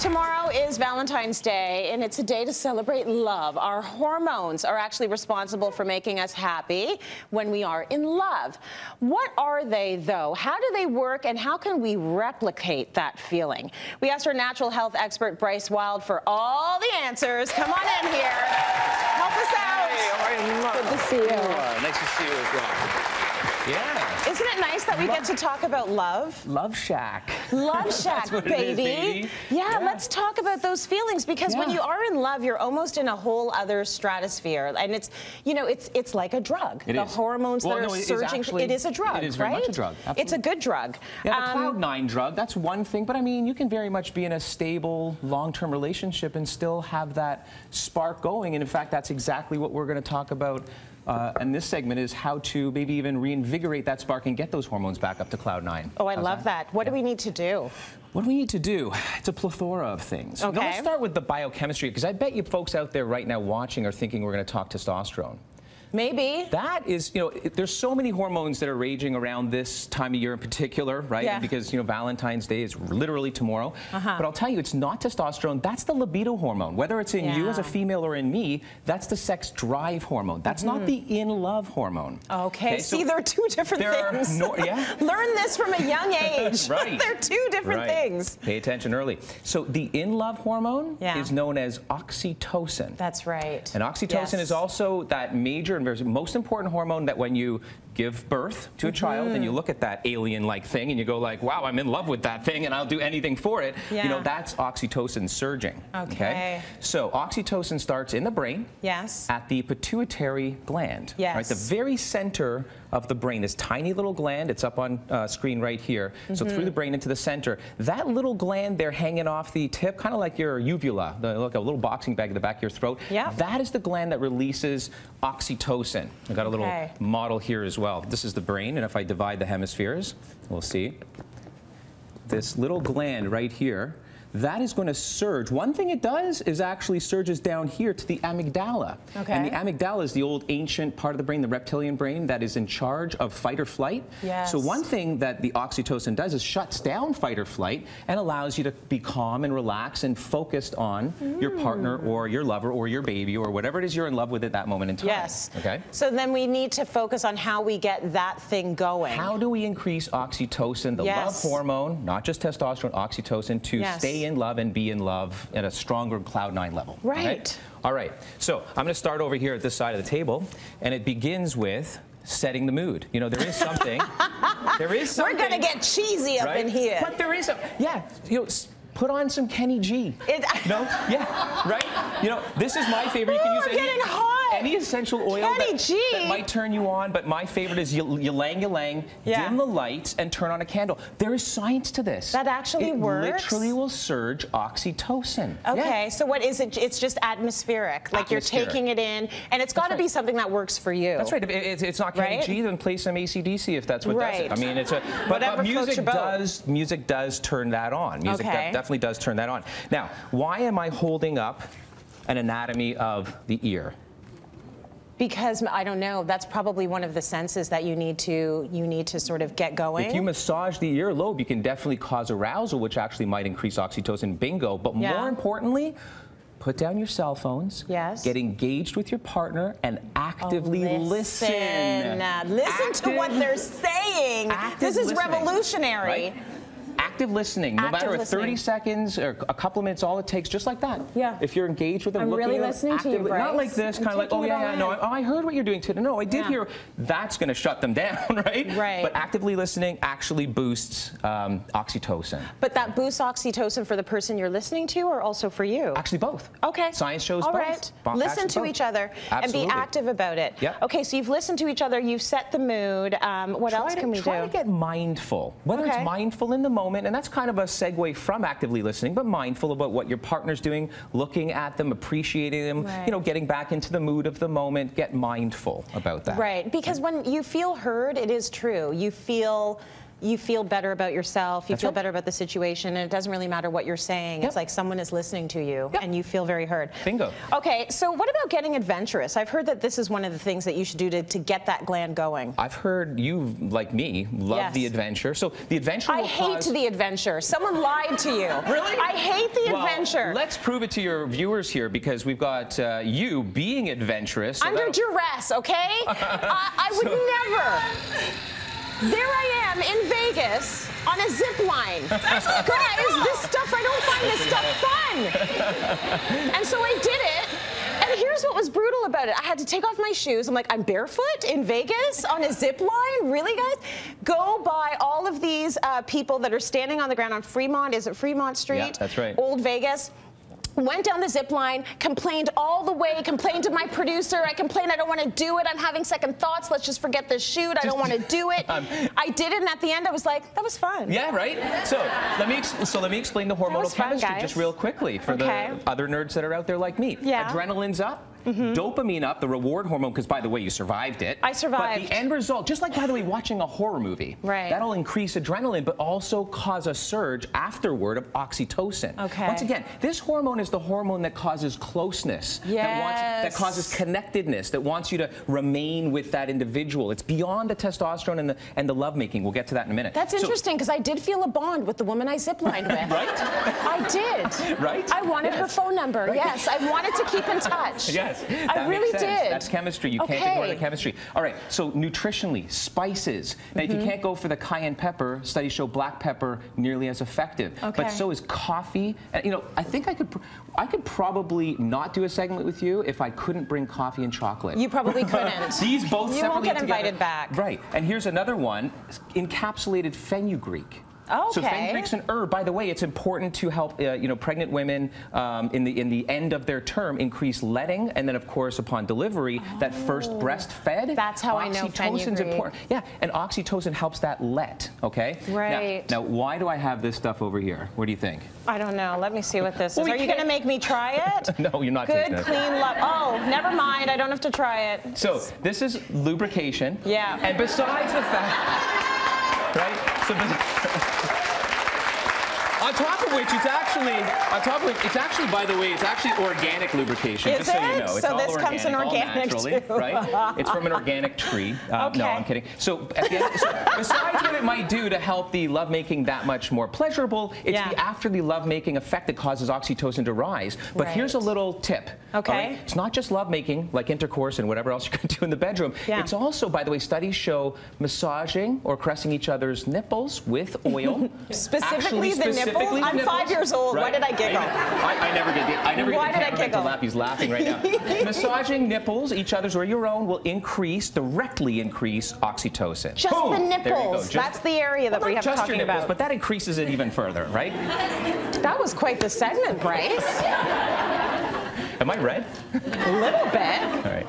Tomorrow is Valentine's Day, and it's a day to celebrate love. Our hormones are actually responsible for making us happy when we are in love. What are they, though? How do they work, and how can we replicate that feeling? We asked our natural health expert, Bryce Wylde, for all the answers. Come on in here. Help us out. Hey, how are you? Good to see you. Nice to see you as well. Yeah. Isn't it nice that we get to talk about love? Love Shack. Love Shack, baby. is, baby. Yeah, Yeah. let's talk about those feelings because when you are in love, you're almost in a whole other stratosphere, and it's you know it's it's like a drug. It the is. hormones Well, that are no, it is surging. actually- it is a drug. it is very right? much a drug, It's a good drug. Yeah, the Um, Cloud Nine drug, that's one thing, but I mean, you can very much be in a stable, long term relationship and still have that spark going. And in fact, that's exactly what we're going to talk about. Uh, in this segment is how to maybe even reinvigorate that spark and get those hormones back up to cloud nine. oh, I How's love that. What do we need to do? What do we need to do? It's a plethora of things. Now, Okay. let's start with the biochemistry, because I bet you folks out there right now watching are thinking we're going to talk testosterone. Maybe. That is, you know, there's so many hormones that are raging around this time of year in particular, right? Yeah. Because, you know, Valentine's Day is literally tomorrow. Uh-huh. But I'll tell you, it's not testosterone. That's the libido hormone. Whether it's in you as a female or in me, that's the sex drive hormone. That's not the in love hormone. Mm-hmm. Okay. so See, there are two different there are things. no- yeah. Learn this from a young age. Right. They're two different Right. things. Pay attention early. So the in love hormone Yeah. is known as oxytocin. That's right. And oxytocin Yes. is also that major and very- most important hormone that when you give birth to a child Mm-hmm. and you look at that alien-like thing and you go like, wow, I'm in love with that thing and I'll do anything for it. You know, that's oxytocin surging. Okay. So oxytocin starts in the brain Yes. at the pituitary gland. Yes. Right, the very center of the brain, this tiny little gland, it's up on uh, screen right here. So Mm-hmm. through the brain into the center. That little gland there hanging off the tip, kind of like your uvula, the, like a little boxing bag at the back of your throat. Yeah. That is the gland that releases oxytocin. I got a little Okay. model here as well. This is the brain, and if I divide the hemispheres, we'll see. This little gland right here, that is going to surge. One thing it does is actually surges down here to the amygdala. Okay. And the amygdala is the old ancient part of the brain, the reptilian brain, that is in charge of fight or flight. Yes. So one thing that the oxytocin does is shuts down fight or flight and allows you to be calm and relax and focused on your partner mm. or your lover or your baby or whatever it is you're in love with at that moment in time. Yes. Okay. So then we need to focus on how we get that thing going. How do we increase oxytocin, the Yes. love hormone, not just testosterone, oxytocin, to Yes. stay in love and be in love at a stronger cloud nine level? Right. All right. So I'm going to start over here at this side of the table, and it begins with setting the mood. You know, there is something. there is something. We're gonna get cheesy up right? in here. But there is a yeah. You know, put on some Kenny G. It- no, yeah, right. You know, this is my favorite. You can Ooh, use we're any, getting hot. Any essential oil that, that might turn you on. But my favorite is y- ylang ylang. Yeah. Dim the lights and turn on a candle. There is science to this. That actually it works? Literally will surge oxytocin. Okay, Yeah. so what is it? It's just atmospheric. Like you're taking it in, and it's got to right. be something that works for you. That's right. If it- it's not Kenny Right? G, then play some ACDC if that's what does it. I mean, it's a but, but music does music does turn that on. Music de- definitely does turn that on. Now, why am I holding up an anatomy of the ear? Because I don't know. That's probably one of the senses that you need to you need to sort of get going. If you massage the earlobe, you can definitely cause arousal, which actually might increase oxytocin. Bingo. But Yeah. more importantly. Put down your cell phones. Yes. Get engaged with your partner and actively Oh, listen. Uh, listen to what they're saying. This is listening, revolutionary. right? Active listening, no Active matter if 30 listening. seconds or a couple of minutes, all it takes, just like that. Yeah. If you're engaged with them, I'm looking really at them listening to you, actively- Not like this, kind of like, oh yeah, yeah, no. I, I heard what you're doing today. No, I did Yeah. hear. That's going to shut them down, right? Right. But actively listening actually boosts um, oxytocin. But that boosts oxytocin for the person you're listening to, or also for you? Actually, both. Okay. Science shows All both. right. Bo- Listen to both. each other and be active about it. Yep. Okay, so you've listened to each other, you've set the mood. Um, what Try else to, can we try do? to get mindful. Whether Okay. it's mindful in the moment, and that's kind of a segue from actively listening, but mindful about what your partner's doing, looking at them, appreciating them, Right. you know, getting back into the mood of the moment. Get mindful about that. Right, because when you feel heard, it is true. You feel you feel better about yourself, you That's feel right. better about the situation, and it doesn't really matter what you're saying. Yep. It's like someone is listening to you Yep. and you feel very heard. Bingo. Okay, so what about getting adventurous? I've heard that this is one of the things that you should do to, to get that gland going. I've heard you, like me, love Yes. the adventure. So the adventure I hate the adventure. Someone lied to you. Really? I hate the Well, adventure. Let's prove it to your viewers here because we've got uh, you being adventurous. so Under duress, okay? I, I would never. There I am in Vegas on a zip line. Guys, this stuff, I don't find this stuff fun. And so I did it. And here's what was brutal about it. I had to take off my shoes. I'm like, I'm barefoot in Vegas on a zip line? Really, guys? Go by all of these uh, people that are standing on the ground on Fremont. Is it Fremont Street? Yeah, that's right. Old Vegas. Went down the zip line, complained all the way, complained to my producer. I complained I don't want to do it. I'm having second thoughts. Let's just forget this shoot. I don't want to do it. Um, I did it, and at the end, I was like, that was fun. Yeah, right. So let me ex- so let me explain the hormonal fun, chemistry just real quickly for Okay. the other nerds that are out there like me. Yeah. Adrenaline's up. Mm-hmm. Dopamine up, the reward hormone, because by the way, you survived it. I survived. But the end result, just like by the way, watching a horror movie, Right. that'll increase adrenaline, but also cause a surge afterward of oxytocin. Okay. Once again, this hormone is the hormone that causes closeness, that, wants, that causes connectedness, that wants you to remain with that individual. It's beyond the testosterone and the and the lovemaking. We'll get to that in a minute. That's So- interesting because I did feel a bond with the woman I ziplined with. Right? I did. Right? I wanted her phone number. Yes, I wanted to keep in touch. Yes, I that really did. That's chemistry. You can't ignore the chemistry. All right. So nutritionally, spices. Now, if you Mm-hmm. can't go for the cayenne pepper, studies show black pepper nearly as effective. Okay. But so is coffee. And you know, I think I could, pr- I could probably not do a segment with you if I couldn't bring coffee and chocolate. You probably couldn't. These both You won't get together. invited back. Right. And here's another one: encapsulated fenugreek. So Okay. fenugreek's an herb. By the way, it's important to help uh, you know pregnant women um, in the in the end of their term increase letting, and then of course upon delivery, that first breastfed. Oh. That's how I know Oxytocin's important. Yeah, and oxytocin helps that let. Okay. Now- Right. Now, why do I have this stuff over here? What do you think? I don't know. Let me see what this Well, is. Are you going to make me try it? No, you're not Good, clean love. Oh, never mind. I don't have to try it. So this is lubrication. Yeah. And besides the fact, right? So on top of which, it's actually on top of which, it's actually, by the way, it's actually organic lubrication. Is just so you it? know, it's So all this comes in organic, naturally, too. right? It's from an organic tree. Uh, Okay. No, I'm kidding. So, at the end, so besides what it might do to help the lovemaking that much more pleasurable, it's Yeah. the after the lovemaking effect that causes oxytocin to rise. But here's a little tip. Okay. right? It's not just lovemaking, like intercourse and whatever else you can do in the bedroom. Yeah. It's also, by the way, studies show massaging or caressing each other's nipples with oil. Specifically Actually, the nipples? Specifically I'm nipples. five years old. Why did I giggle? I, I never get. I never Why get did I giggle? laugh. He's laughing right now. Massaging nipples, each other's or your own, will increase directly increase oxytocin. Just Boom. the There you go. nipples. Just- That's the area that Well, we have talking nipples, about. but that increases it even further, right? that was quite the segment, Bryce. Am I red? A little bit. All right.